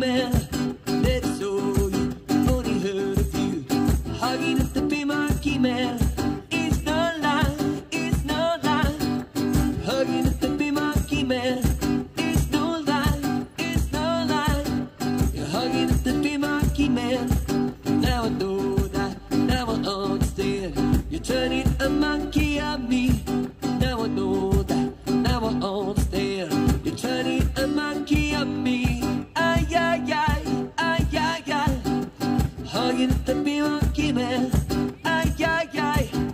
man saw you. Heard of you hugging up the big monkey man. It's no lie, it's no lie. Hugging up monkey man. It's no lie, it's no lie. You're hugging up monkey man. Now I know that, now I understand. You're turning a monkey on me. mil gimmel. Ay, ay, ay.